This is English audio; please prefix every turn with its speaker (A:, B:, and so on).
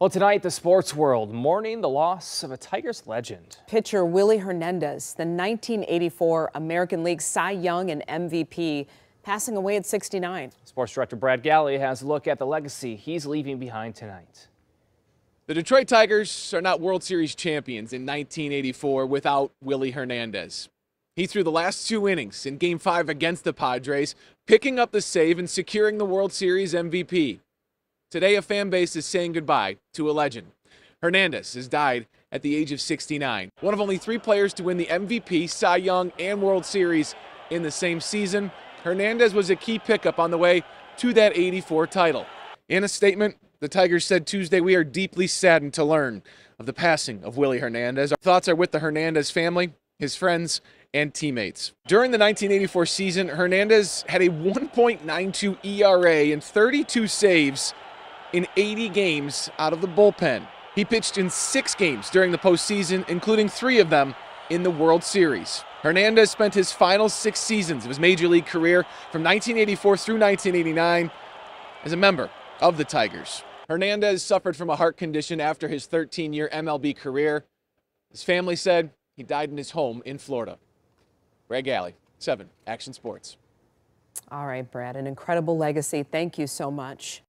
A: Well, tonight, the sports world mourning the loss of a Tigers legend.
B: Pitcher Willie Hernandez, the 1984 American League Cy Young and MVP, passing away at 69.
A: Sports director Brad Galli has a look at the legacy he's leaving behind tonight.
C: The Detroit Tigers are not World Series champions in 1984 without Willie Hernandez. He threw the last two innings in Game 5 against the Padres, picking up the save and securing the World Series MVP. Today, a fan base is saying goodbye to a legend. Hernandez has died at the age of 69, one of only three players to win the MVP, Cy Young, and World Series in the same season. Hernandez was a key pickup on the way to that 84 title. In a statement, the Tigers said Tuesday, We are deeply saddened to learn of the passing of Willie Hernandez. Our thoughts are with the Hernandez family, his friends, and teammates. During the 1984 season, Hernandez had a 1.92 ERA and 32 saves in 80 games out of the bullpen. He pitched in six games during the postseason, including three of them in the World Series. Hernandez spent his final six seasons of his major league career from 1984 through 1989 as a member of the Tigers. Hernandez suffered from a heart condition after his 13 year MLB career. His family said he died in his home in Florida. Brad Galli, 7 Action Sports.
B: All right, Brad, an incredible legacy. Thank you so much.